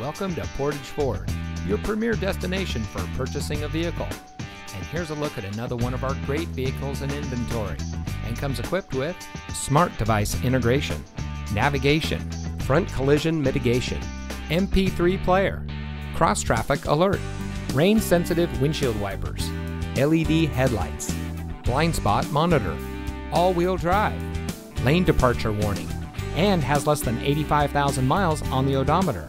Welcome to Portage Ford, your premier destination for purchasing a vehicle. And here's a look at another one of our great vehicles in inventory and comes equipped with smart device integration, navigation, front collision mitigation, MP3 player, cross traffic alert, rain sensitive windshield wipers, LED headlights, blind spot monitor, all wheel drive, lane departure warning, and has less than 85,000 miles on the odometer.